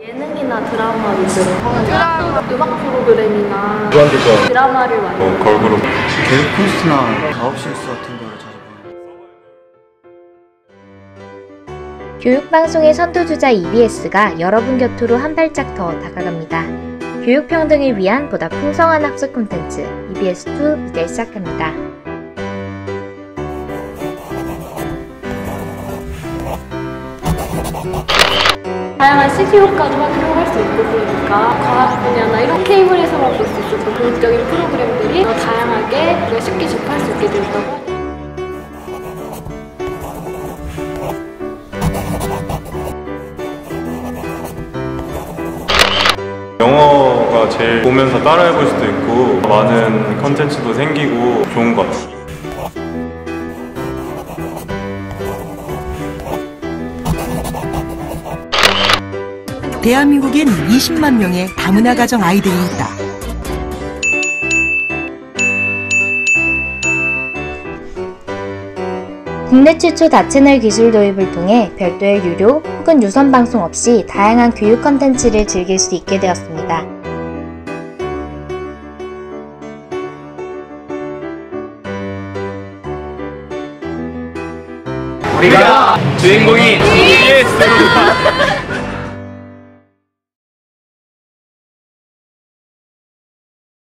예능이나 드라마 위주로 드라마 음악 프로그램이나 무한도전 드라마를 많이 뭐 걸그룹. 교육 콘서트나 작업 실수 같은 거를 자 교육방송의 선두주자 EBS가 여러분 곁으로 한 발짝 더 다가갑니다. 교육평등을 위한 보다 풍성한 학습 콘텐츠 EBS2 이제 시작합니다. 다양한 CPO까지 활용할 수 있고 그러니까 과학 분야나 이런 케이블에서만 볼 수 있었던 교육적인 프로그램들이 더 다양하게 쉽게 접할 수 있게 되었다고 제일 보면서 따라해볼 수도 있고 많은 컨텐츠도 생기고 좋은 것 같아요 대한민국엔 20만 명의 다문화 가정 아이들이 있다. 국내 최초 다채널 기술 도입을 통해 별도의 유료 혹은 유선 방송 없이 다양한 교육 컨텐츠를 즐길 수 있게 되었습니다. 우리가 주인공이